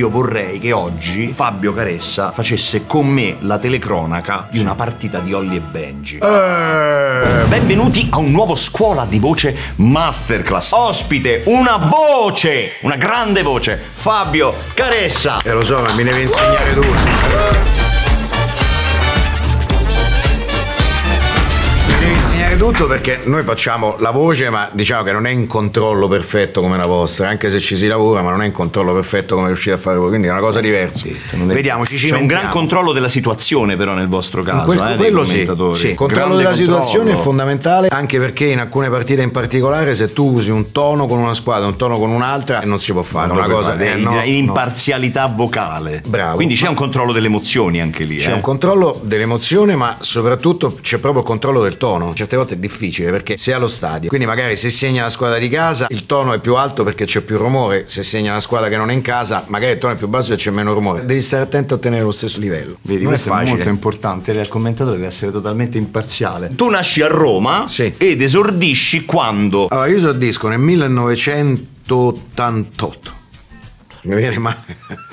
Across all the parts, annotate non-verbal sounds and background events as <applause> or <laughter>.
Io vorrei che oggi Fabio Caressa facesse con me la telecronaca di una partita di Olli e Benji. Eh, Benvenuti a un nuovo Scuola di Voce Masterclass. Ospite, una voce, una grande voce, Fabio Caressa. eh, lo so, ma mi devi insegnare tutto. Tutto perché noi facciamo la voce, ma diciamo che non è in controllo perfetto come la vostra, anche se ci si lavora, ma non è in controllo perfetto come riuscite a fare voi, quindi è una cosa diversa. Non è- Vediamo, ci C'è un gran controllo della situazione però nel vostro caso, Quel- eh, quello sì, sì. Il controllo della situazione è controllo. fondamentale anche perché in alcune partite in particolare se tu usi un tono con una squadra un tono con un'altra non si può fare Non una cosa fare, eh, no, in no. imparzialità vocale. Bravo. Quindi c'è un controllo delle emozioni anche lì. C'è eh. un controllo dell'emozione, ma soprattutto c'è proprio il controllo del tono. Certe volte è difficile perché sei allo stadio, quindi magari se segna la squadra di casa il tono è più alto perché c'è più rumore, se segna la squadra che non è in casa magari il tono è più basso e c'è meno rumore. Devi stare attento a tenere lo stesso livello. Vedi, non questo è, facile. molto importante. Il commentatore deve essere totalmente imparziale. Tu nasci a Roma Sì. ed esordisci quando? Allora, io esordisco nel 1988. Mi viene male.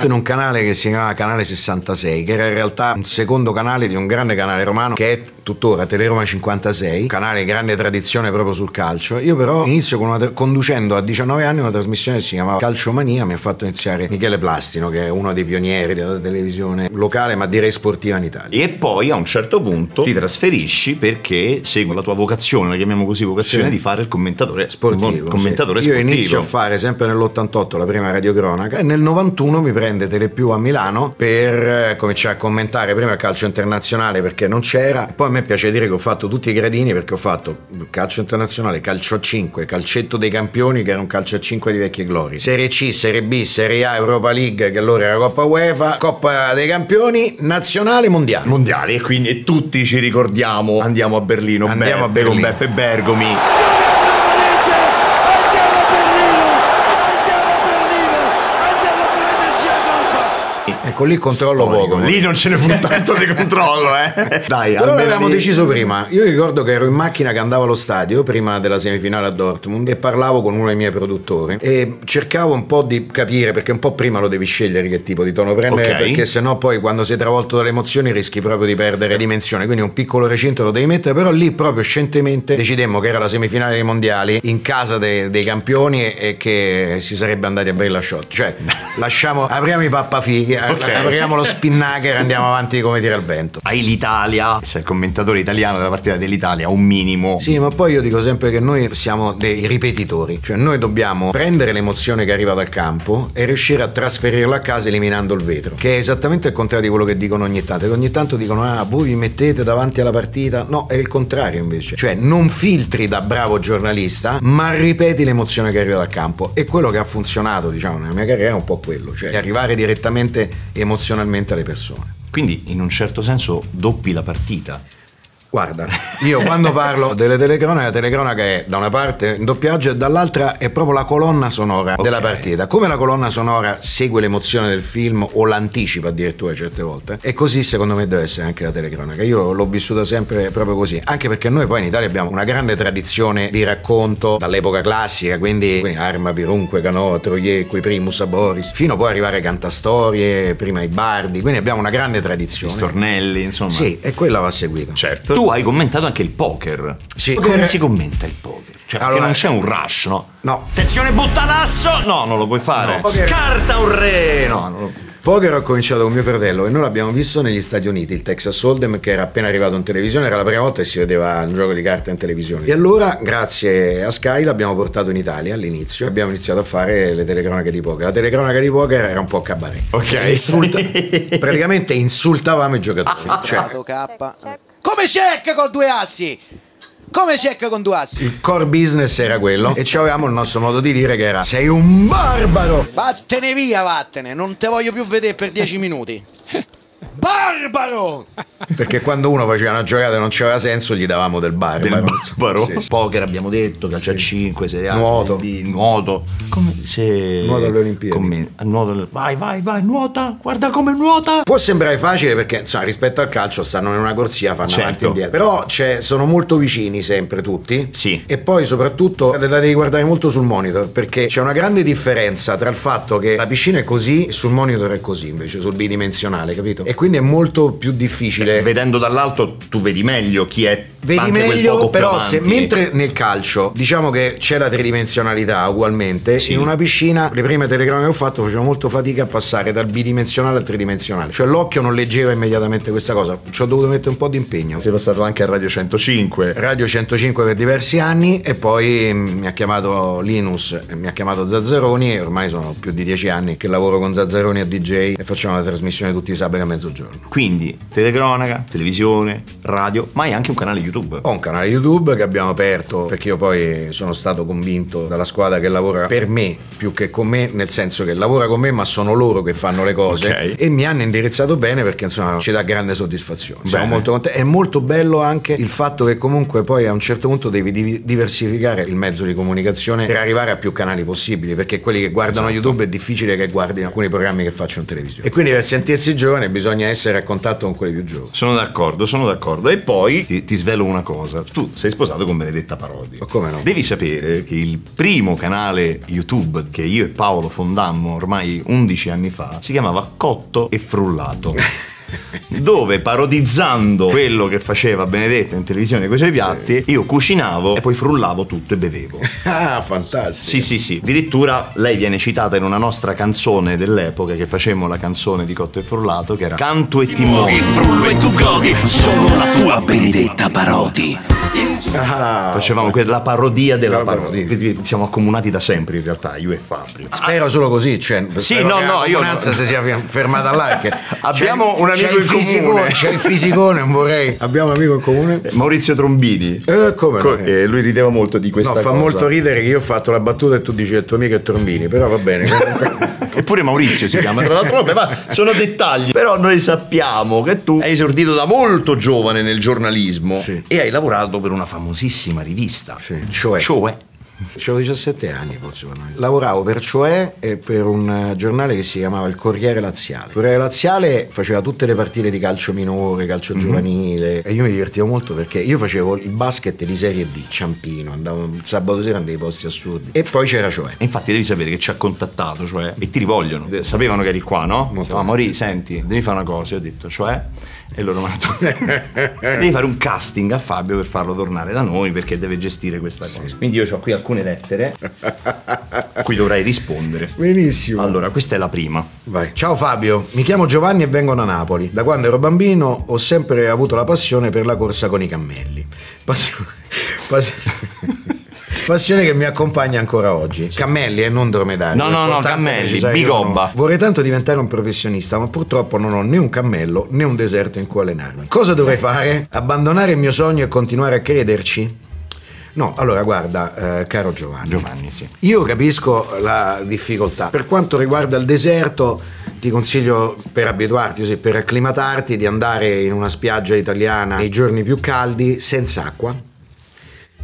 In un canale che si chiamava Canale 66, che era in realtà un secondo canale di un grande canale romano che è tuttora Teleroma 56, canale di grande tradizione proprio sul calcio. Io però inizio con conducendo a 19 anni una trasmissione che si chiamava Calciomania, mi ha fatto iniziare Michele Plastino, che è uno dei pionieri della televisione locale, ma direi sportiva in Italia. E poi a un certo punto ti trasferisci perché segui la tua vocazione, la chiamiamo così vocazione, Sì. di fare il commentatore sportivo. commentatore sì. Io sportivo. inizio a fare sempre nell'88 la prima radiocronaca e nel 91 mi prende Telepiù a Milano per eh, cominciare a commentare prima il calcio internazionale perché non c'era, poi a me piace dire che ho fatto tutti i gradini perché ho fatto calcio internazionale, calcio a 5, calcetto dei campioni che era un calcio a 5 di vecchie glorie, Serie C, Serie B, Serie A, Europa League che allora era Coppa UEFA, Coppa dei campioni, nazionale, mondiale. mondiali e quindi tutti ci ricordiamo andiamo a Berlino Andiamo a Beppe, con Berlino. Beppe Bergomi Ecco lì controllo Storico. poco. lì non ce ne fu tanto di controllo eh <laughs> dai Però l'avevamo lì- deciso prima. Io ricordo che ero in macchina che andavo allo stadio prima della semifinale a Dortmund e parlavo con uno dei miei produttori e cercavo un po' di capire perché un po' prima lo devi scegliere che tipo di tono prendere Ok. perché sennò poi quando sei travolto dalle emozioni rischi proprio di perdere dimensione. Quindi un piccolo recinto lo devi mettere, però lì proprio scientemente decidemmo che era la semifinale dei mondiali in casa dei, dei campioni e, e che si sarebbe andati a bere la shot. Cioè <laughs> lasciamo, apriamo i pappafighi, Ok. apriamo lo spinnaker e andiamo avanti come tira il vento. hai l'Italia. Sei il commentatore italiano della partita dell'Italia un minimo. Sì, ma poi io dico sempre che noi siamo dei ripetitori, cioè noi dobbiamo prendere l'emozione che arriva dal campo e riuscire a trasferirla a casa eliminando il vetro, che è esattamente il contrario di quello che dicono ogni tanto, che ogni tanto dicono ah voi vi mettete davanti alla partita, no, è il contrario invece, cioè non filtri da bravo giornalista, ma ripeti l'emozione che arriva dal campo. E quello che ha funzionato, diciamo, nella mia carriera è un po' quello, cioè arrivare direttamente emozionalmente alle persone. quindi in un certo senso doppi la partita Guarda, io quando parlo delle telecronache, la telecronaca è da una parte in doppiaggio e dall'altra è proprio la colonna sonora Ok. della partita. Come la colonna sonora segue l'emozione del film o l'anticipa addirittura certe volte, e così secondo me deve essere anche la telecronaca. Io l'ho vissuta sempre proprio così, anche perché noi poi in Italia abbiamo una grande tradizione di racconto dall'epoca classica, quindi, quindi Arma, Pirunque, Canò, Troiequi, Primus, Boris, fino poi arrivare ai cantastorie, prima i bardi, quindi abbiamo una grande tradizione. stornelli insomma Sì, e quella va seguita. certo tu hai commentato anche il poker Sì. come Eh. si commenta il poker? Cioè, perché Allora- non c'è un rush, no? No. Attenzione, butta l'asso! No, non lo puoi fare. No, Scarta un re! No, non lo... Poker ho cominciato con mio fratello e noi l'abbiamo visto negli Stati Uniti, il Texas Hold'em che era appena arrivato in televisione, era la prima volta che si vedeva un gioco di carte in televisione. E allora, grazie a Sky, l'abbiamo portato in Italia all'inizio e abbiamo iniziato a fare le telecronache di poker. La telecronaca di poker era un po' cabaret. Ok. Insulta- <laughs> praticamente insultavamo i giocatori. Cioè, Dato K. Come check col due assi? Come check con due assi? il core business era quello e avevamo il nostro modo di dire che era sei un barbaro! Vattene via, vattene, non te voglio più vedere per dieci minuti. <laughs> Barbaro! Perché quando uno faceva una giocata e non c'aveva senso, gli davamo del bar. del barbaro. Sì, sì. Poker abbiamo detto, calcio a 5, Serie A, Nuoto. Serie B, nuoto. Come se Nuoto alle Olimpiadi. Come- nuoto alle- Vai, vai, vai, nuota, guarda come nuota. Può sembrare facile perché insomma, rispetto al calcio stanno in una corsia, fanno Certo. avanti e indietro. Però c'è- sono molto vicini sempre tutti. Sì. E poi soprattutto la devi guardare molto sul monitor perché c'è una grande differenza tra il fatto che la piscina è così e sul monitor è così invece, sul bidimensionale, capito? E quindi è molto più difficile. Vedendo dall'alto tu vedi meglio chi è Vedi meglio, però se mentre nel calcio diciamo che c'è la tridimensionalità ugualmente, Sì. in una piscina le prime telecamere che ho fatto facevo molto fatica a passare dal bidimensionale al tridimensionale. Cioè l'occhio non leggeva immediatamente questa cosa, ci ho dovuto mettere un po' di impegno. sei passato anche a Radio 105. Radio 105 per diversi anni e poi mm, mi ha chiamato Linus, mi ha chiamato Zazzaroni e ormai sono più di dieci anni che lavoro con Zazzaroni a DJ e facciamo la trasmissione tutti i sabati a mezzogiorno. Quindi telecronaca, televisione, radio, ma hai anche un canale YouTube. Ho un canale YouTube che abbiamo aperto perché io poi sono stato convinto dalla squadra che lavora per me più che con me, nel senso che lavora con me ma sono loro che fanno le cose Ok. e mi hanno indirizzato bene perché insomma ci dà grande soddisfazione. Siamo Bene. molto contenti. È molto bello anche il fatto che comunque poi a un certo punto devi div- diversificare il mezzo di comunicazione per arrivare a più canali possibili perché quelli che guardano Esatto. YouTube è difficile che guardino alcuni programmi che faccio in televisione. E quindi per sentirsi giovane bisogna essere a contatto con quelli più giovani. Sono d'accordo, sono d'accordo. E poi ti, ti svelo una cosa. Tu sei sposato con Benedetta Parodi. Ma come no? Devi sapere che il primo canale YouTube che io e Paolo fondammo ormai 11 anni fa si chiamava Cotto e Frullato. <laughs> dove parodizzando quello che faceva Benedetta in televisione con i suoi piatti, io cucinavo e poi frullavo tutto e bevevo. <laughs> Ah, fantastico. Sì, sì, sì. Addirittura lei viene citata in una nostra canzone dell'epoca che facemmo la canzone di Cotto e Frullato che era Canto e Timone. Il frullo e tu godi, sono la tua Benedetta Parodi. Ah, Facevamo quella parodia della parodia. Quindi Siamo accomunati da sempre in realtà, io e Fabio. Spero solo così, cioè, Sì, no, che no, la io comunanza no. si sia fermata là. perché <laughs> Abbiamo c'è- un amico in comune. C'è il fisicone, non vorrei. Abbiamo un amico in comune? Maurizio Trombini. Eh, come no? eh, lui rideva molto di questa No, fa cosa. molto ridere che io ho fatto la battuta e tu dici il tuo amico è Trombini, però va bene. <laughs> Eppure Maurizio si chiama, tra l'altro, vabbè, ma sono dettagli. Però noi sappiamo che tu hai esordito da molto giovane nel giornalismo Sì. e hai lavorato per una famosissima rivista. Sì, cioè. Cioè? Avevo 17 anni forse Lavoravo per Cioè e per un eh, giornale che si chiamava Il Corriere Laziale. Il Corriere Laziale faceva tutte le partite di calcio minore, calcio Mhm. giovanile e io mi divertivo molto perché io facevo il basket di Serie D, Ciampino, andavo il sabato sera in dei posti assurdi. E poi c'era Cioè. E infatti devi sapere che ci ha contattato, cioè, e ti rivogliono. Sapevano che eri qua, no? Molto Ma Maurizio, senti, devi fare una cosa. Io ho detto, cioè? E loro mi hanno detto, devi fare un casting a Fabio per farlo tornare da noi perché deve gestire questa cosa. Quindi io ho qui alcune lettere cui dovrai rispondere. Benissimo. Allora, questa è la prima. Vai. Ciao Fabio, mi chiamo Giovanni e vengo da Napoli. Da quando ero bambino ho sempre avuto la passione per la corsa con i cammelli. Passione, pass- <laughs> passione che mi accompagna ancora oggi. Cammelli e non dromedari. No, no, no, cammelli, bigobba. sono- Vorrei tanto diventare un professionista, ma purtroppo non ho né un cammello né un deserto in cui allenarmi. Cosa dovrei fare? Abbandonare il mio sogno e continuare a crederci? No, allora guarda, eh, caro Giovanni. Giovanni, sì. Io capisco la difficoltà. Per quanto riguarda il deserto, ti consiglio per abituarti, così, per acclimatarti, di andare in una spiaggia italiana nei giorni più caldi senza acqua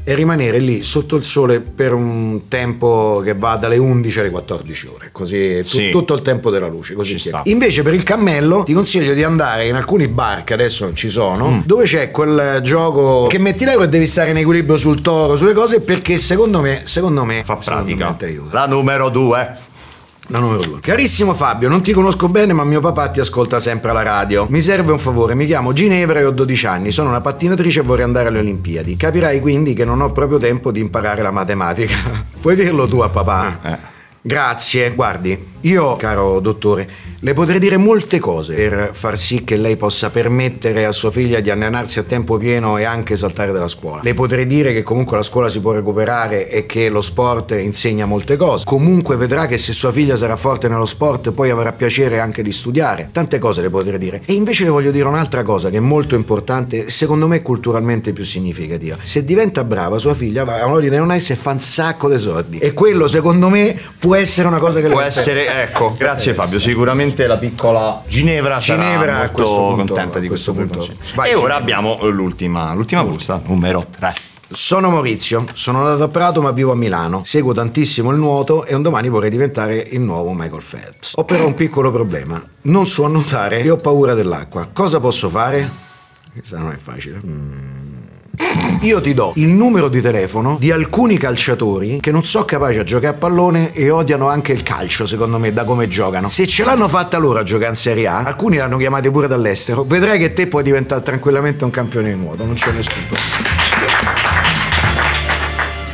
e rimanere lì sotto il sole per un tempo che va dalle 11 alle 14 ore, così Sì. tutto il tempo della luce. Così. Invece per il cammello ti consiglio di andare in alcuni bar che adesso ci sono, Mm. dove c'è quel gioco che metti l'euro e devi stare in equilibrio sul toro, sulle cose, perché secondo me, secondo me, Fa pratica. me. La numero due. La numero due. Carissimo Fabio, non ti conosco bene, ma mio papà ti ascolta sempre alla radio. Mi serve un favore, mi chiamo Ginevra e ho 12 anni, sono una pattinatrice e vorrei andare alle Olimpiadi. Capirai quindi che non ho proprio tempo di imparare la matematica. <laughs> Puoi dirlo tu a papà? Eh. Grazie. Guardi, io, caro dottore, le potrei dire molte cose per far sì che lei possa permettere a sua figlia di allenarsi a tempo pieno e anche saltare dalla scuola. Le potrei dire che comunque la scuola si può recuperare e che lo sport insegna molte cose. Comunque vedrà che se sua figlia sarà forte nello sport poi avrà piacere anche di studiare. Tante cose le potrei dire. E invece le voglio dire un'altra cosa che è molto importante, secondo me culturalmente più significativa. Se diventa brava sua figlia va a un'ordine non e fa un sacco di soldi. E quello secondo me può essere una cosa che Può le essere, ecco, grazie Fabio, sicuramente ovviamente la piccola Ginevra, Ginevra sarà molto punto- contenta di questo, punto. punto. Vai, e ora Ginevra. abbiamo l'ultima, l'ultima busta, numero 3. Sono Maurizio, sono nato a Prato ma vivo a Milano. Seguo tantissimo il nuoto e un domani vorrei diventare il nuovo Michael Phelps. Ho però un piccolo problema. Non so nuotare e ho paura dell'acqua. Cosa posso fare? Questa non è facile. Mm. Io ti do il numero di telefono di alcuni calciatori che non sono capaci a giocare a pallone e odiano anche il calcio, secondo me, da come giocano. Se ce l'hanno fatta loro a giocare in Serie A, alcuni l'hanno chiamati pure dall'estero, vedrai che te puoi diventare tranquillamente un campione di nuoto, non c'è nessun problema.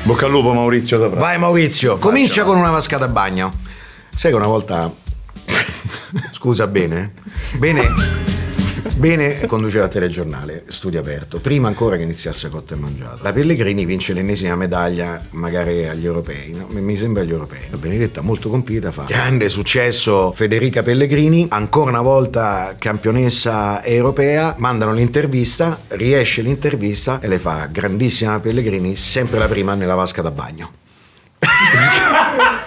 Bocca al lupo Maurizio da Vai Maurizio, comincia con una vasca da bagno. Sai che una volta... <laughs> Scusa, bene? Bene... Bene conduceva il telegiornale, studio aperto, prima ancora che iniziasse Cotto e Mangiato. La Pellegrini vince l'ennesima medaglia, magari agli europei, no? mi sembra agli europei. La Benedetta molto compita fa grande successo Federica Pellegrini, ancora una volta campionessa europea, mandano l'intervista, riesce l'intervista e le fa grandissima Pellegrini, sempre la prima nella vasca da bagno. <laughs>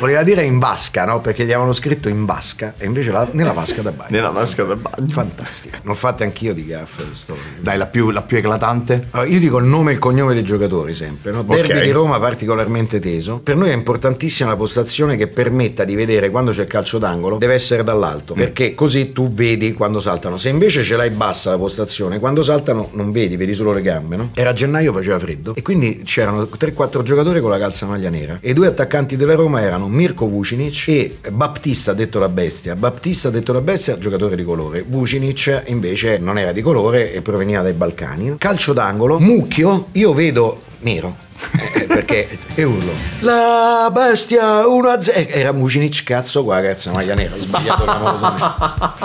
Voleva dire in vasca, no? Perché gli avevano scritto in vasca e invece la- nella vasca da bagno. Nella vasca da bagno. Fantastico. Non fate anch'io di gaff storie. Dai, la più, la più eclatante? Allora, io dico il nome e il cognome dei giocatori sempre, no? Derby Ok. di Roma particolarmente teso. Per noi è importantissima la postazione che permetta di vedere quando c'è il calcio d'angolo, deve essere dall'alto, perché così tu vedi quando saltano. Se invece ce l'hai bassa la postazione, quando saltano non vedi, vedi solo le gambe, no? Era gennaio, faceva freddo e quindi c'erano 3-4 giocatori con la calza maglia nera e i due attaccanti della Roma erano Mirko Vucinic e Battista detto la bestia. Battista detto la bestia, giocatore di colore. Vucinic invece non era di colore e proveniva dai Balcani. Calcio d'angolo, mucchio, io vedo nero. Eh, perché e urlo la bestia 1 a 0 era Vucinic cazzo qua ragazza maglia nera ho sbagliato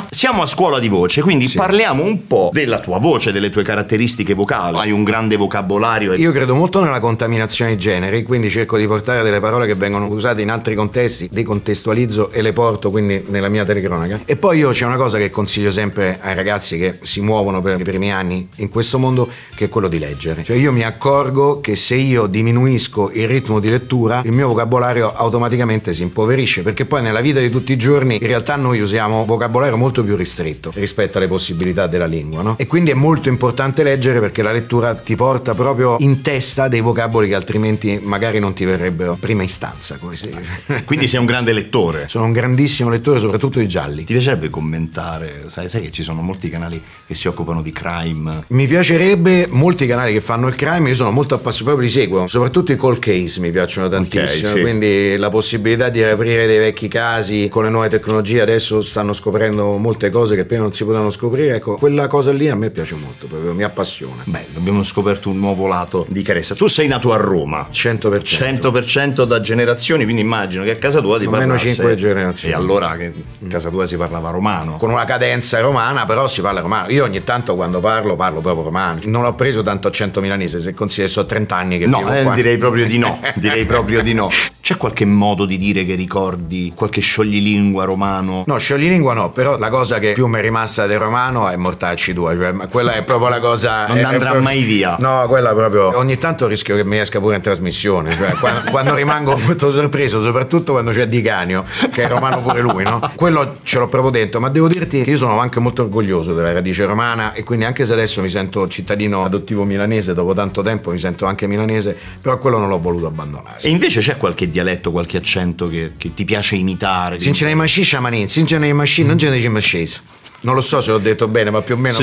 Siamo a scuola di voce, quindi Sì. parliamo un po' della tua voce, delle tue caratteristiche vocali. Hai un grande vocabolario. e- Io credo molto nella contaminazione di generi, quindi cerco di portare delle parole che vengono usate in altri contesti, decontestualizzo e le porto quindi nella mia telecronaca. E poi io c'è una cosa che consiglio sempre ai ragazzi che si muovono per i primi anni in questo mondo, che è quello di leggere. Cioè io mi accorgo che se io diminuisco il ritmo di lettura, il mio vocabolario automaticamente si impoverisce, perché poi nella vita di tutti i giorni in realtà noi usiamo vocabolario molto più ristretto rispetto alle possibilità della lingua, no? E quindi è molto importante leggere perché la lettura ti porta proprio in testa dei vocaboli che altrimenti magari non ti verrebbero prima istanza, come si dice. <laughs> Quindi sei un grande lettore. Sono un grandissimo lettore, soprattutto di gialli. Ti piacerebbe commentare? Sai, sai che ci sono molti canali che si occupano di crime. Mi piacerebbe molti canali che fanno il crime, io sono molto appassionato, proprio li seguo, soprattutto i call case mi piacciono tantissimo, sì. quindi la possibilità di aprire dei vecchi casi con le nuove tecnologie adesso stanno scoprendo molte cose che prima non si potevano scoprire, ecco, quella cosa lì a me piace molto, proprio mi appassiona. Beh, abbiamo scoperto un nuovo lato di Caressa. Tu sei nato a Roma. 100%. 100% da generazioni, quindi immagino che a casa tua ti Almeno parlasse... cinque generazioni. E allora che a casa tua si parlava romano. Con una cadenza romana, però si parla romano. Io ogni tanto quando parlo, parlo proprio romano. Non ho preso tanto accento milanese, se consideri so 30 anni che No, eh, direi proprio di no, <laughs> direi proprio di no. C'è qualche modo di dire che ricordi qualche scioglilingua romano? No, scioglilingua no, però la cosa che più mi è rimasta del romano è mortacci tua, cioè, quella è proprio la cosa... Non è- è andrà proprio- mai via. No, quella proprio... Ogni tanto rischio che mi esca pure in trasmissione, cioè quando, <laughs> quando rimango molto sorpreso, soprattutto quando c'è Di Canio, che è romano pure lui, no? Quello ce l'ho proprio dentro, ma devo dirti che io sono anche molto orgoglioso della radice romana e quindi anche se adesso mi sento cittadino adottivo milanese, dopo tanto tempo mi sento anche milanese, però quello non l'ho voluto abbandonare. E invece c'è qualche dialetto, qualche accento che, che ti piace imitare? Since ne sciamanin, since ne machine, non ce ne c'è scesa. Non lo so se l'ho detto bene, ma più o meno...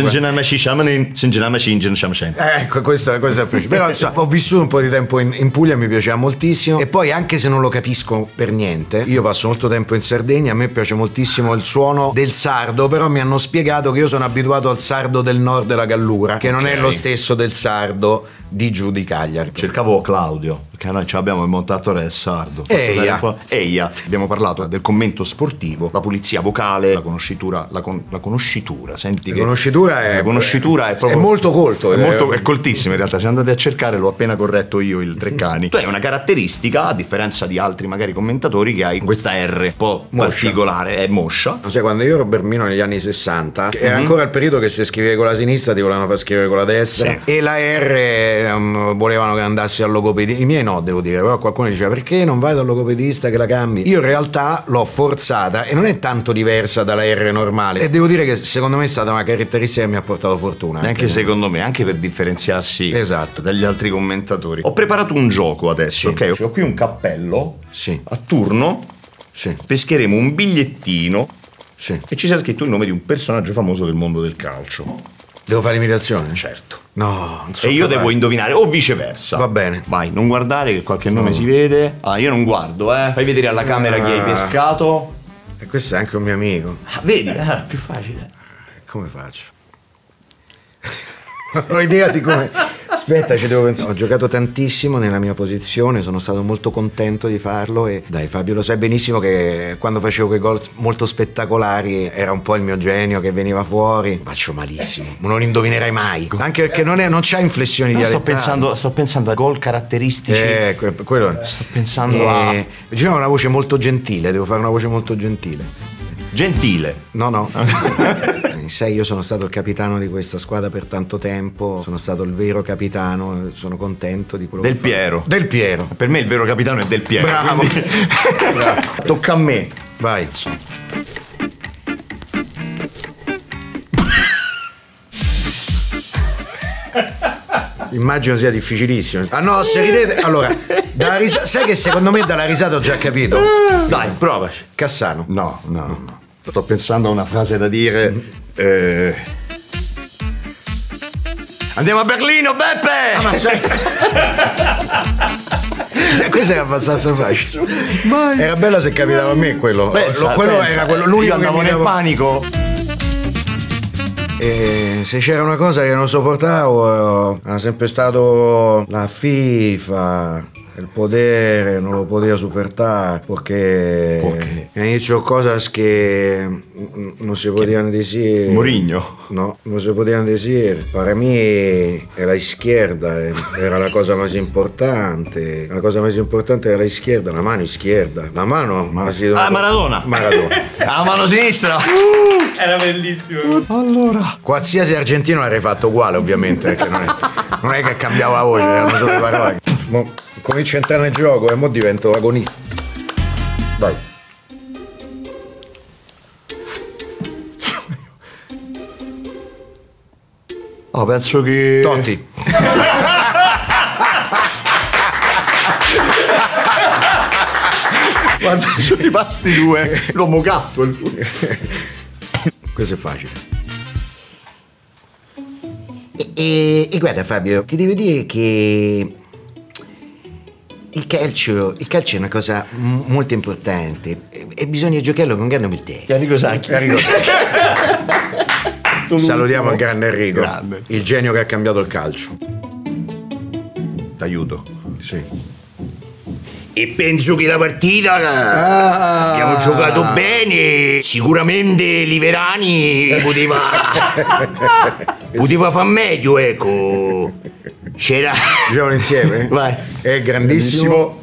Eh, Ecco, questo, questo è il principio. Però insomma, ho vissuto un po' di tempo in, in Puglia, mi piaceva moltissimo. E poi, anche se non lo capisco per niente, io passo molto tempo in Sardegna, a me piace moltissimo il suono del sardo, però mi hanno spiegato che io sono abituato al sardo del nord della Gallura, che non è Ok. lo stesso del sardo di giù di Cagliari. Cercavo Claudio, perché noi ce l'abbiamo il montatore del sardo. Eia. Eia. Abbiamo parlato del commento sportivo, la pulizia vocale, la conoscitura, la, con- la conoscitura. Senti La che conoscitura è- la conoscitura è, proprio, è molto colto, È, eh. molto, è coltissimo in realtà. Se andate a cercare, l'ho appena corretto io il Treccani. <laughs> tu hai una caratteristica, a differenza di altri magari commentatori, che hai questa R un po' Moscia. particolare, è moscia. Non sai, quando io ero bambino negli anni 60, era Mhm. ancora il periodo che se scrivevi con la sinistra ti volevano far scrivere con la destra Sì. e la R ehm, volevano che andassi al logopedista. I miei no, devo dire, però qualcuno diceva perché non vai dal logopedista che la cambi? Io in realtà l'ho forzata e non è tanto diversa dalla R normale. E devo dire che secondo me è stata una caratteristica che mi ha portato fortuna. Anche secondo me, anche per differenziarsi Esatto. dagli altri commentatori. Ho preparato un gioco adesso, ok? Ho qui un cappello. Sì, A turno sì, pescheremo un bigliettino sì. e ci sarà scritto il nome di un personaggio famoso del mondo del calcio. Devo fare l'imitazione? Certo. No, non so e io devo indovinare, o viceversa. Va bene. Vai, non guardare che qualche nome si vede. Ah, io non guardo, eh. Fai vedere alla camera chi hai Ah. pescato. E questo è anche un mio amico. Ah, vedi, eh, più facile. Come faccio? <laughs> Non ho idea di come. Aspetta, ci devo pensare. Ho giocato tantissimo nella mia posizione, sono stato molto contento di farlo e dai Fabio lo sai benissimo che quando facevo quei gol molto spettacolari era un po' il mio genio che veniva fuori. Faccio malissimo, non indovinerai mai. Anche perché non, è, non c'ha inflessioni No, sto, dialettali. pensando, sto pensando a gol caratteristici. Eh, que- quello Sto pensando a- Eh, Diciamo una voce molto gentile, devo fare una voce molto gentile. Gentile. No, no. <laughs> Sé io sono stato il capitano di questa squadra per tanto tempo, sono stato il vero capitano, sono contento di quello Del che. Piero. Del Piero. Per me il vero capitano è Del Piero. Bravo. quindi- <laughs> Tocca a me. Vai. Immagino sia difficilissimo. Ah no, se ridete. Allora, risa- sai che secondo me dalla risata ho già capito. Dai, provaci. Cassano. No, no, no. Sto pensando a una frase da dire. Eh, Andiamo a Berlino, Beppe! Ah, ma Eh, questo è abbastanza facile. Era bello se capitava a me quello. Pensa, Lo- quello pensa. era quello, andavo mi nel panico. E se c'era una cosa che non sopportavo, eh, era sempre stato la FIFA, il potere, non lo poteva superare perché Perché? all'inizio cose che non si potevano dire. Mourinho. No, non si potevano dire. Per me la eh, era la cosa più importante. La cosa più importante era la izquierda, la mano izquierda. La mano ha sido Ah, Maradona. Maradona. A <laughs> mano sinistra. Era bellissimo. Allora. Qualsiasi argentino l'avrei fatto uguale, ovviamente, perché non è, non è che cambiava la voce, erano solo le parole. Mo, comincio a entrare nel gioco e mo divento agonista. Vai. Oh, penso che. Totti. Guarda, <laughs> sono rimasti due. L'uomo gatto. Questo è facile. E, e- e guarda Fabio, ti devo dire che il calcio, il calcio è una cosa m- molto importante e, e bisogna giocarlo con grande umiltà. Enrico Sacchi. <laughs> Salutiamo il grande Enrico, Grande. il genio che ha cambiato il calcio. T'aiuto. Sì. E penso che la partita Ah. abbiamo giocato bene. Sicuramente Liverani poteva. <laughs> poteva far meglio, ecco. C'era. Giochiamo insieme? <laughs> Vai. È grandissimo.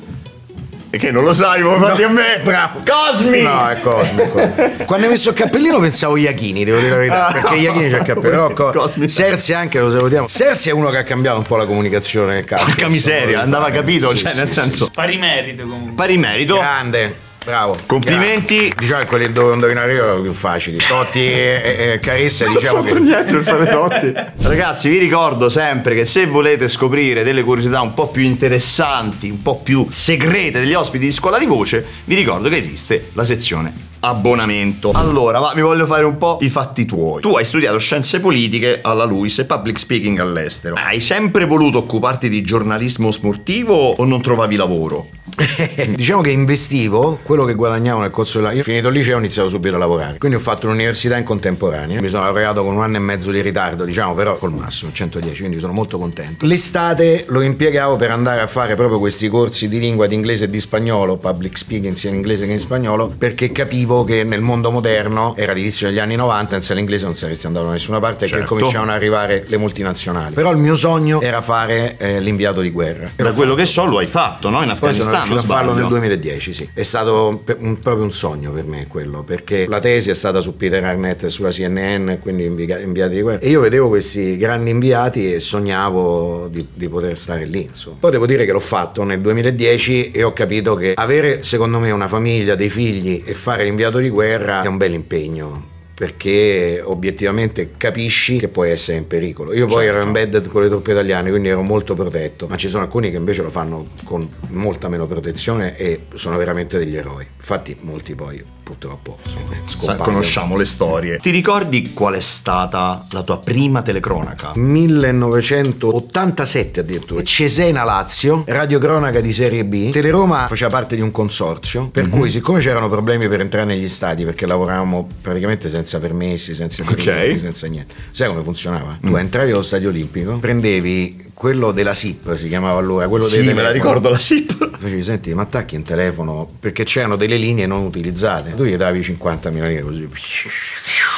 E che non lo sai, come fatti a me? Bravo. Cosmi! No, è Cosmi. Cosmi. <laughs> Quando hai messo il cappellino pensavo Iachini, devo dire la verità. Ah, perché Iachini c'è il cappellino. Co- Cosmi. Serzi anche lo salutiamo. Serzi è uno che ha cambiato un po' la comunicazione nel calcio. Porca miseria, andava capito, Sì, cioè sì, nel senso. Pari merito comunque. Pari merito. Grande. Bravo. Complimenti. Diciamo che quelli dove indovinare io erano più facili. Totti e, e, e Caressa diciamo che. niente per fare totti. Ragazzi, vi ricordo sempre che se volete scoprire delle curiosità un po' più interessanti, un po' più segrete degli ospiti di scuola di voce, vi ricordo che esiste la sezione abbonamento. Allora, va, vi voglio fare un po' i fatti tuoi. Tu hai studiato scienze politiche alla LUIS e public speaking all'estero. Hai sempre voluto occuparti di giornalismo sportivo o non trovavi lavoro? <laughs> diciamo che investivo quello che guadagnavo nel corso della. Io finito il liceo ho iniziato subito a lavorare. Quindi ho fatto l'università in contemporanea. Mi sono laureato con un anno e mezzo di ritardo, diciamo, però col massimo, 110, quindi sono molto contento. L'estate lo impiegavo per andare a fare proprio questi corsi di lingua, di inglese e di spagnolo, public speaking sia in inglese che in spagnolo, perché capivo capivo che nel mondo moderno era l'inizio degli anni 90, senza l'inglese non saresti andato da nessuna parte e che Certo. cominciavano ad arrivare le multinazionali. Però il mio sogno era fare eh, l'inviato di guerra. E Da quello fatto. che so lo hai fatto, no? In Poi sono Afghanistan, riuscito non a farlo nel 2010, sì. È stato un- proprio un sogno per me quello, perché la tesi è stata su Peter Arnett e sulla CNN, quindi inviati di guerra. E io vedevo questi grandi inviati e sognavo di, di poter stare lì, insomma. Poi devo dire che l'ho fatto nel 2010 e ho capito che avere, secondo me, una famiglia, dei figli e fare l'inviato di guerra è un bel impegno. Perché obiettivamente capisci che puoi essere in pericolo. Io poi ero embedded con le truppe italiane, quindi ero molto protetto, ma ci sono alcuni che invece lo fanno con molta meno protezione e sono veramente degli eroi. Infatti, molti poi purtroppo scompaiono. conosciamo le storie. Ti ricordi qual è stata la tua prima telecronaca? 1987 addirittura Cesena Lazio radiocronaca di Serie B Teleroma faceva parte di un consorzio per cui siccome c'erano problemi per entrare negli stadi perché lavoravamo praticamente senza permessi senza biglietti, senza niente sai come funzionava? tu entravi allo stadio olimpico prendevi quello della SIP si chiamava allora quello Sì, me la ricordo la SIP. Facevi, senti, ma attacchi in telefono perché c'erano delle linee non utilizzate. Tu gli davi 50.000 lire così.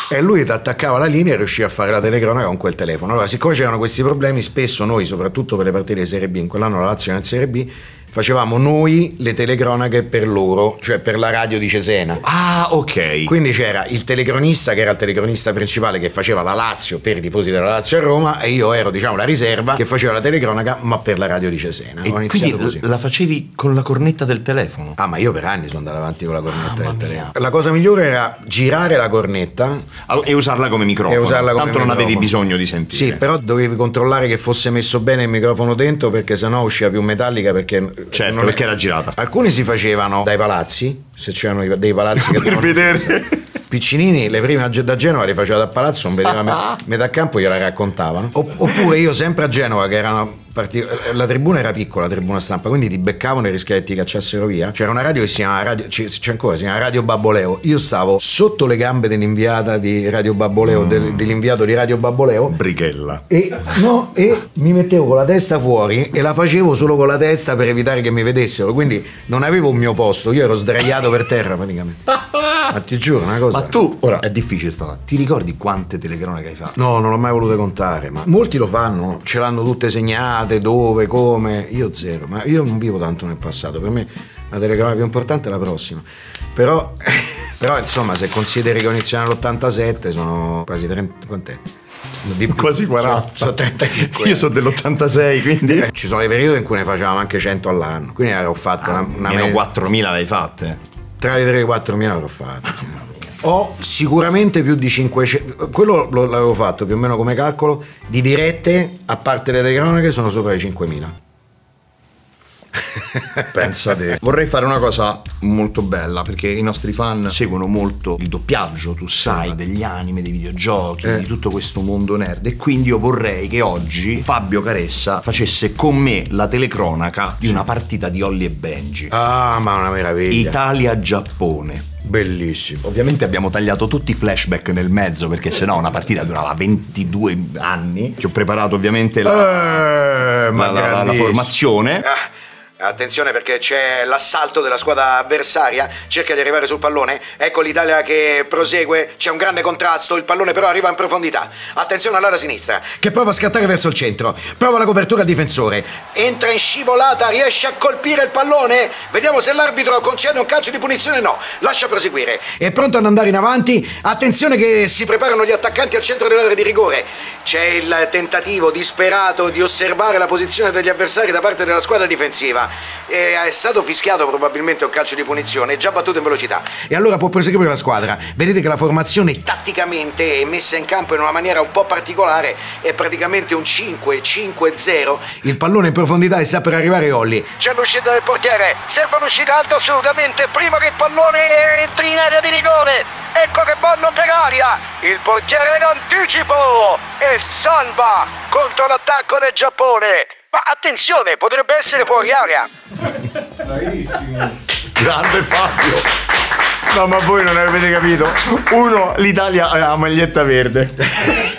E lui ti attaccava la linea e riusciva a fare la telecronaca con quel telefono. Allora, siccome c'erano questi problemi, spesso noi, soprattutto per le partite di Serie B, in quell'anno la Lazio era in Serie B, facevamo noi le telecronache per loro, cioè per la radio di Cesena. Ah, ok. Quindi c'era il telecronista che era il telecronista principale che faceva la Lazio per i tifosi della Lazio a Roma e io ero diciamo la riserva che faceva la telecronaca ma per la radio di Cesena. E Ho iniziato quindi così. la facevi con la cornetta del telefono? Ah, ma io per anni sono andato avanti con la cornetta del telefono. La cosa migliore era girare la cornetta Allora, E usarla come microfono. e usarla come Tanto non avevi microfono. bisogno di sentire. Sì, però dovevi controllare che fosse messo bene il microfono dentro perché sennò usciva più metallica perché Certo, non è- perché era girata. Alcuni si facevano dai palazzi, se c'erano dei palazzi <laughs> che Per vedere. Piccinini, le prime da Genova le faceva dal palazzo, non vedeva me- <laughs> metà campo, gliela raccontavano. Opp- oppure io sempre a Genova, che erano la tribuna era piccola, la tribuna stampa, quindi ti beccavano e rischiavi che ti cacciassero via. C'era una radio che si chiamava Radio, c'è ancora, si chiama Radio Babboleo. Io stavo sotto le gambe dell'inviata di Radio Babboleo, del- dell'inviato di Radio Babboleo. Brighella. E, no, e mi mettevo con la testa fuori e la facevo solo con la testa per evitare che mi vedessero. Quindi non avevo un mio posto, io ero sdraiato per terra praticamente. <laughs> Ma ti giuro, una cosa. Ma tu, ora è difficile stare. Ti ricordi quante telecronache hai fatto? No, non l'ho mai voluto contare, ma molti lo fanno, ce l'hanno tutte segnate, dove, come, io zero, ma io non vivo tanto nel passato, per me la telecronaca più importante è la prossima. Però, <laughs> però insomma, se consideri che ho iniziato nell'87 sono quasi 30, quant'è? Di. <laughs> Quasi 40. Sono, sono 35. Io sono dell'86, quindi. Eh, Ci sono dei periodi in cui ne facevamo anche 100 all'anno, quindi ne ho fatto una, una Meno media- 4.000 l'hai fatte. tra le 3 e le 4 mila l'avrò fatto. Ho sicuramente più di 500, quello lo- l'avevo fatto più o meno come calcolo, di dirette, a parte le telecronache, sono sopra i 5.000. <laughs> Pensate. Vorrei fare una cosa molto bella perché i nostri fan seguono molto il doppiaggio, tu sai, degli anime, dei videogiochi, Eh. di tutto questo mondo nerd. E quindi io vorrei che oggi Fabio Caressa facesse con me la telecronaca di una partita di Holly e Benji. Ah, ma una meraviglia. Italia-Giappone. Bellissimo. Ovviamente abbiamo tagliato tutti i flashback nel mezzo perché sennò una partita durava 22 anni. Ti ho preparato ovviamente la, Eh, la- la- la formazione. Ah, Attenzione perché c'è l'assalto della squadra avversaria, cerca di arrivare sul pallone, ecco l'Italia che prosegue, c'è un grande contrasto, il pallone però arriva in profondità. Attenzione all'ala sinistra, che prova a scattare verso il centro, prova la copertura al difensore, entra in scivolata, riesce a colpire il pallone, vediamo se l'arbitro concede un calcio di punizione, no, lascia proseguire, è pronto ad andare in avanti, attenzione che si preparano gli attaccanti al centro dell'area di rigore, c'è il tentativo disperato di osservare la posizione degli avversari da parte della squadra difensiva. E è stato fischiato probabilmente un calcio di punizione, è già battuto in velocità. E allora può proseguire la squadra. Vedete che la formazione tatticamente è messa in campo in una maniera un po' particolare, è praticamente un 5-5-0. Il pallone in profondità e sta per arrivare Olli. C'è l'uscita del portiere, serve un'uscita alta assolutamente, prima che il pallone entri in area di rigore. Ecco che vanno per aria, il portiere in anticipo e salva contro l'attacco del Giappone. Ma attenzione, potrebbe essere fuori aria. Grande Fabio! No, ma voi non avete capito. Uno, l'Italia aveva la maglietta verde.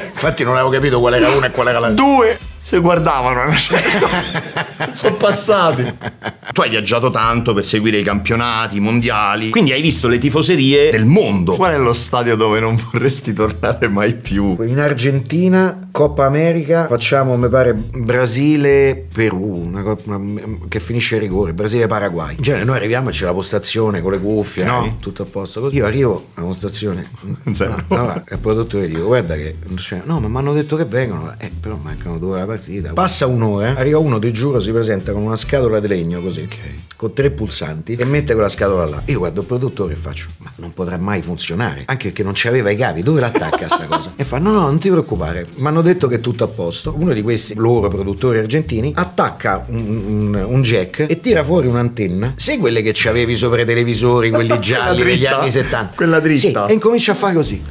Infatti non avevo capito qual era una e qual era la... Due, se guardavano. <laughs> Sono passati. Tu Tu hai viaggiato tanto per seguire i campionati, i mondiali, quindi hai visto le tifoserie del mondo. Qual è lo stadio dove non vorresti tornare mai più? In Argentina, Coppa America, facciamo, mi pare, Brasile-Perù, una co- una- che finisce il rigore, Brasile-Paraguay. In genere noi arriviamo e c'è la postazione con le cuffie, no? Tutto a posto. Così io arrivo alla postazione, <laughs> Zero. no, allora, il produttore dico, guarda che, cioè, no, ma mi hanno detto che vengono, eh, però mancano due ore alla partita. Passa un'ora, arriva uno, ti giuro, si presenta con una scatola di legno così, con tre pulsanti e mette quella scatola là. Io guardo il produttore e faccio, ma non potrà mai funzionare, anche perché non c'aveva i cavi, dove l'attacca sta cosa? E fa, no, no, non ti preoccupare, mi hanno detto che è tutto a posto. Uno di questi loro produttori argentini attacca un, un- un jack e tira fuori un'antenna, sai quelle che c'avevi sopra i televisori, <laughs> quelli gialli degli anni 70? Quella dritta? Sì, e incomincia a fare così.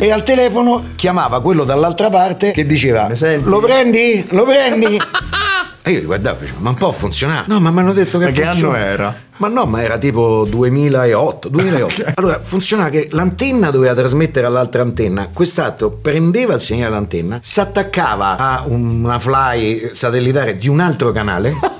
E al telefono chiamava quello dall'altra parte che diceva? Lo prendi? Lo prendi? <laughs> E io guardavo, dicevo, ma un po' funziona. No, ma mi hanno detto che Ma che funziona. anno era? Ma no, ma era tipo 2008. 2008. <laughs> Allora funzionava che l'antenna doveva trasmettere all'altra antenna. Quest'altro prendeva il segnale all'antenna, si attaccava a una fly satellitare di un altro canale. <laughs>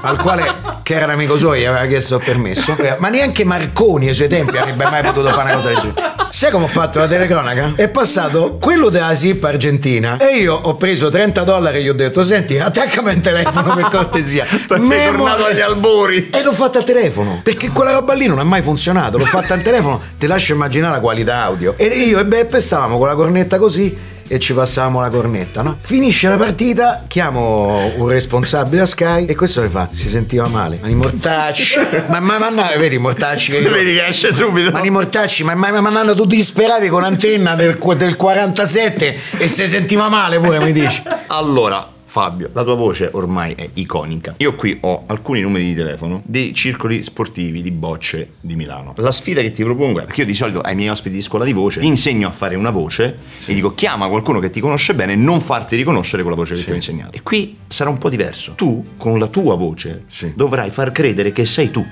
al quale che era un amico suo gli aveva chiesto permesso ma neanche Marconi ai suoi tempi avrebbe mai potuto fare una cosa del genere sai come ho fatto la telecronaca? è passato quello della SIP argentina e io ho preso 30 dollari e gli ho detto senti attaccami il telefono per cortesia <laughs> Sei tornato agli albori. e l'ho fatta al telefono perché quella roba lì non ha mai funzionato. L'ho fatta al telefono, ti lascio immaginare la qualità audio. E io e Beppe stavamo con la cornetta così e ci passavamo la cornetta, no? Finisce la partita, chiamo un responsabile a Sky e questo mi fa, si sentiva male. Ma i mortacci, <laughs> ma ma ma no, vedi i mortacci che <laughs> Vedi che esce subito. ma i mortacci, ma ma ma mandando tutti disperati con antenna del, del 47 e si sentiva male pure mi dici. Allora, Fabio, la tua voce ormai è iconica. Io qui ho alcuni numeri di telefono dei circoli sportivi di bocce di Milano. La sfida che ti propongo è perché io di solito ai miei ospiti di scuola di voce insegno a fare una voce e dico chiama qualcuno che ti conosce bene e non farti riconoscere con la voce che ti ho insegnato. E qui sarà un po' diverso. Tu, con la tua voce, Sì. dovrai far credere che sei tu.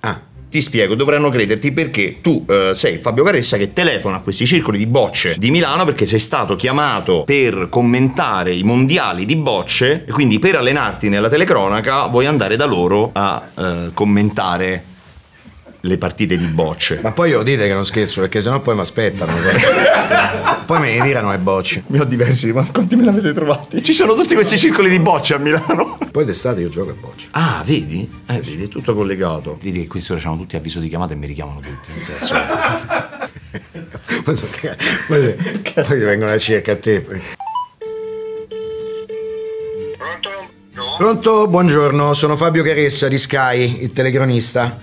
Ah, Ti spiego, dovranno crederti perché tu eh, sei Fabio Caressa che telefona a questi circoli di bocce di Milano perché sei stato chiamato per commentare i mondiali di bocce e quindi per allenarti nella telecronaca vuoi andare da loro a eh, commentare le partite di bocce. ma poi io dite che non scherzo perché sennò poi mi aspettano. <laughs> poi mi tirano le bocce. Ne ho diversi, ma quanti me ne avete trovati? Ci sono tutti questi circoli di bocce a Milano. Poi d'estate io gioco a bocce. Ah, vedi? Eh, vedi, è tutto collegato. Vedi che questi ora hanno tutti avviso di chiamata e mi richiamano tutti. <laughs> Poi, so che- poi- poi vengono a cercare a te. Pronto? No? Pronto? Buongiorno, sono Fabio Caressa di Sky, il telecronista.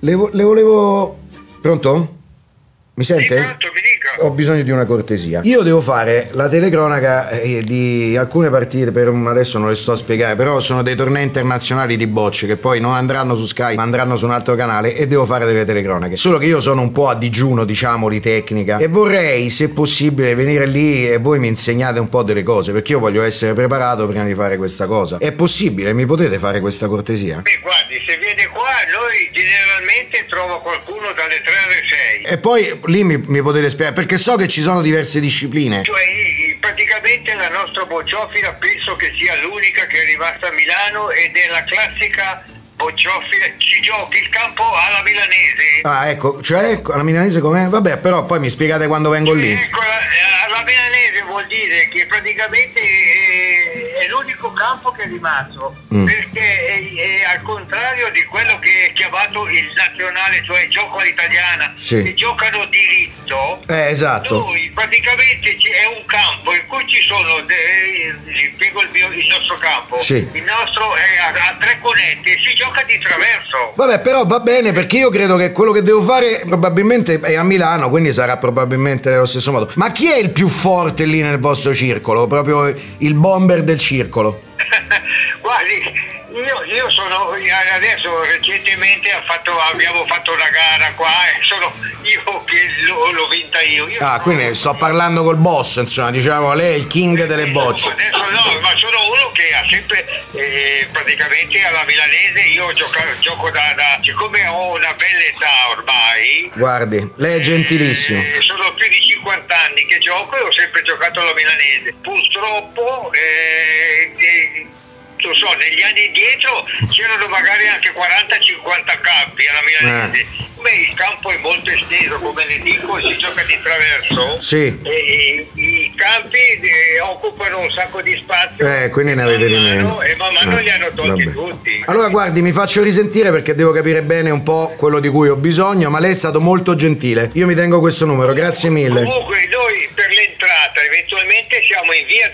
Le, vo- le volevo... Pronto? Mi Sì, sente? pronto, mi dica. Ho bisogno di una cortesia. Io devo fare la telecronaca eh, di alcune partite, per adesso non le sto a spiegare, però sono dei tornei internazionali di bocce che poi non andranno su Sky, ma andranno su un altro canale e devo fare delle telecronache. Solo che io sono un po' a digiuno, diciamo, di tecnica e vorrei, se possibile, venire lì e voi mi insegnate un po' delle cose, perché io voglio essere preparato prima di fare questa cosa. È possibile? Mi potete fare questa cortesia? Beh, guardi, se viene qua, noi generalmente trovo qualcuno dalle 3 alle 6. E poi lì mi, mi potete spiegare, perché so che ci sono diverse discipline. Cioè, praticamente la nostra bocciofila penso che sia l'unica che è rimasta a Milano ed è la classica bocciofila. Ci giochi il campo alla milanese. Ah, ecco, cioè alla milanese com'è? Vabbè, però poi mi spiegate quando vengo lì. Ecco, la, la milanese vuol dire che praticamente è, è l'unico campo che è rimasto, Mm. perché è, è al contrario di quello che è chiamato il nazionale, cioè il gioco all'italiana, Sì. che giocano diritto. Eh, esatto. Noi praticamente è un campo in cui ci sono, de- vi spiego il, mio- il nostro campo, Sì. il nostro è a, a tre cunette e si gioca di traverso. Vabbè, però va bene perché io credo che quello che devo fare probabilmente è a Milano, quindi sarà probabilmente nello stesso modo. Ma chi è il più forte lì nel vostro circolo? Proprio il bomber del circolo? <laughs> Guardi, io, io sono adesso recentemente ha fatto- abbiamo fatto una gara qua e sono io che l'ho, l'ho vinta io. Io Ah, quindi sto parlando col boss, insomma, diciamo, lei è il king delle bocce. Adesso no, ma sono uno che ha sempre eh, praticamente alla milanese io gioca- gioco da, da siccome ho una bella età ormai. Guardi, lei è gentilissimo. eh, sono più di 50 anni che gioco e ho sempre giocato alla milanese. Purtroppo eh, eh, non so, negli anni indietro c'erano magari anche 40-50 campi alla Milanese. Eh. Beh, il campo è molto esteso, come le dico, si gioca di traverso. Sì. E i, i campi eh, occupano un sacco di spazio. Eh, quindi ne avete di meno. E man mano Eh, li hanno tolti vabbè. tutti. Allora guardi, mi faccio risentire perché devo capire bene un po' quello di cui ho bisogno, ma lei è stato molto gentile. Io mi tengo questo numero, grazie mille. Comunque noi per l'entrata eventualmente siamo in via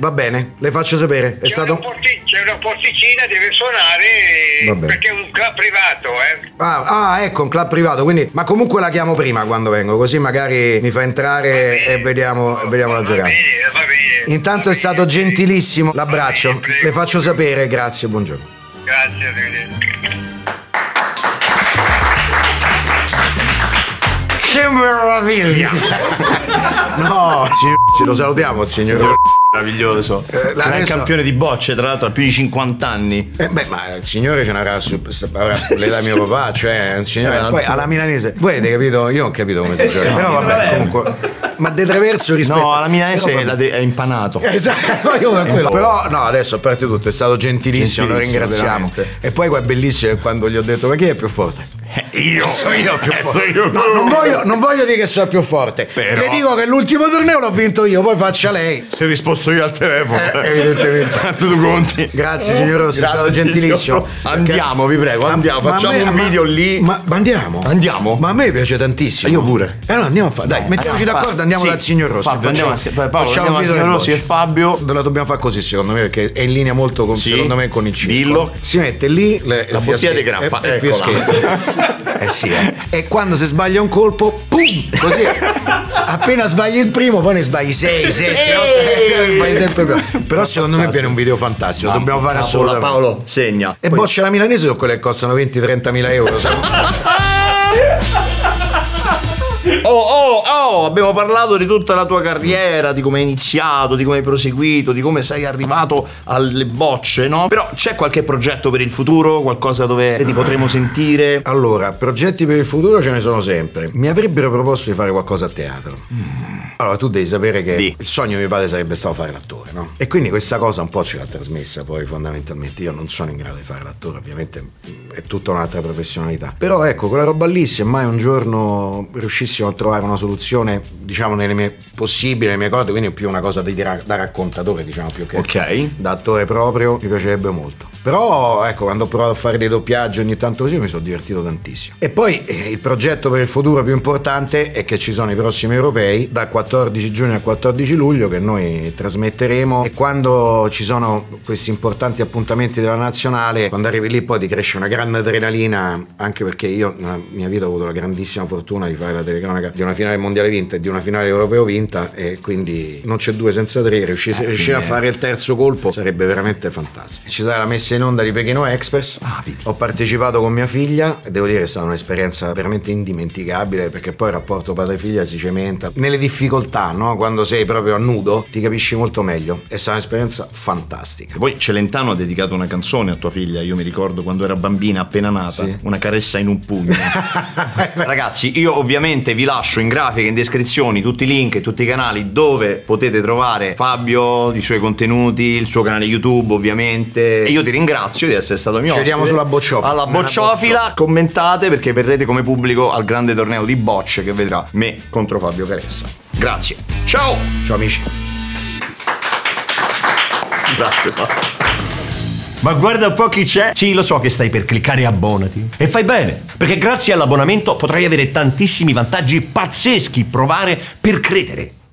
Va bene, le faccio sapere. È C'è, stato... una porti- c'è una porticina, deve suonare perché è un club privato, eh. Ah, ah, ecco, un club privato, quindi... Ma comunque la chiamo prima quando vengo, così magari mi fa entrare e vediamo, e vediamo la Va giocata. bene, va bene. Intanto Va è stato gentilissimo, l'abbraccio. Bene. Le faccio sapere, grazie, buongiorno. Grazie, arrivederci. Che meraviglia! <laughs> No, signor, ce lo salutiamo, il signor... Meraviglioso. Eh, Gran adesso- campione di bocce, tra l'altro, ha più di 50 anni. Eh, beh, ma il signore ce n'avrà su, avrà <laughs> l'età mio papà, cioè un signore. Eh, poi alla milanese, voi avete capito? Io ho capito come si gioca. Però vabbè, comunque. Ma De Traverso rispetto. No, alla milanese Però è, la de- è impanato. <laughs> Esatto, io come quello. Però no, adesso a parte tutto è stato gentilissimo, lo Gentilissimo, ringraziamo. veramente. E poi qua è bellissimo è quando gli ho detto ma chi è più forte? Io So io più Eh, forte. io. No, non voglio, non voglio dire che sono più forte. Però- Le dico che l'ultimo torneo l'ho vinto io, poi faccia lei. Se risposto io al telefono. Eh, evidentemente. Quanto <laughs> tu conti? Grazie signor Rossi, è Grazie, stato gentilissimo. Andiamo, vi prego, andiamo, Ma- ma a facciamo me- un ma- video lì. Ma, ma andiamo? Andiamo? Ma a me piace tantissimo. Io pure. E allora andiamo a fare. Dai, mettiamoci andiamo a d'accordo, andiamo sì. dal signor Rossi. Fabio, andiamo Facciamo- assieme- Paolo, facciamo andiamo signor Rossi e. Fabio. La dobbiamo fare così, secondo me, perché è in linea molto con, Sì. secondo me con il circolo. Dillo. Si mette lì le, La bottiglia di grappa, E- e. <laughs> Eh sì, eh. E quando si sbaglia un colpo, pum! Così. Appena sbagli il primo, poi ne sbagli 6, 7, 8, fai sempre più. Però secondo me viene un video fantastico, dobbiamo fare assolutamente. Paolo, segna. E bocce alla milanese sono quelle che costano 20-30 mila euro. <laughs> abbiamo parlato di tutta la tua carriera, di come hai iniziato, di come hai proseguito, di come sei arrivato alle bocce, no? Però c'è qualche progetto per il futuro, qualcosa dove ti potremo sentire? Allora, progetti per il futuro ce ne sono sempre. Mi avrebbero proposto di fare qualcosa a teatro. Allora, tu devi sapere che Di. il sogno di mio padre sarebbe stato fare l'attore, no? E quindi questa cosa un po' ce l'ha trasmessa poi fondamentalmente. Io non sono in grado di fare l'attore, ovviamente è tutta un'altra professionalità. Però ecco, quella roba lì, se mai un giorno riuscissimo a trovare una soluzione, diciamo, nelle mie possibili, nelle mie corde, quindi più una cosa di, da, raccontatore, diciamo, più che Ok. da attore proprio, mi piacerebbe molto. Però ecco, quando ho provato a fare dei doppiaggi ogni tanto così mi sono divertito tantissimo. E poi eh, il progetto per il futuro più importante è che ci sono i prossimi europei dal 14 giugno al 14 luglio che noi trasmetteremo e quando ci sono questi importanti appuntamenti della nazionale, quando arrivi lì poi ti cresce una grande adrenalina, anche perché io nella mia vita ho avuto la grandissima fortuna di fare la telecronaca di una finale mondiale vinta e di una finale europeo vinta e quindi non c'è due senza tre, riuscire, riuscire a fare il terzo colpo sarebbe veramente fantastico. Ci sarà la messa in onda di Pechino Express, ho partecipato con mia figlia e devo dire che è stata un'esperienza veramente indimenticabile perché poi il rapporto padre-figlia si cementa nelle difficoltà, no? quando sei proprio a nudo ti capisci molto meglio, è stata un'esperienza fantastica. Poi Celentano ha dedicato una canzone a tua figlia, io mi ricordo quando era bambina appena nata, Sì. una caressa in un pugno. <laughs> Ragazzi, io ovviamente vi lascio in grafica, in descrizione, tutti i link e tutti i canali dove potete trovare Fabio, i suoi contenuti, il suo canale YouTube ovviamente. E io ti ringrazio di essere stato mio Ci vediamo sulla bocciofila. Alla bocciofila, commentate perché verrete come pubblico al grande torneo di bocce che vedrà me contro Fabio Caressa. Grazie. Ciao! Ciao amici. Grazie Fabio. Ma guarda un po' chi c'è. Sì, lo so che stai per cliccare abbonati. E fai bene, perché grazie all'abbonamento potrai avere tantissimi vantaggi pazzeschi. Provare per credere.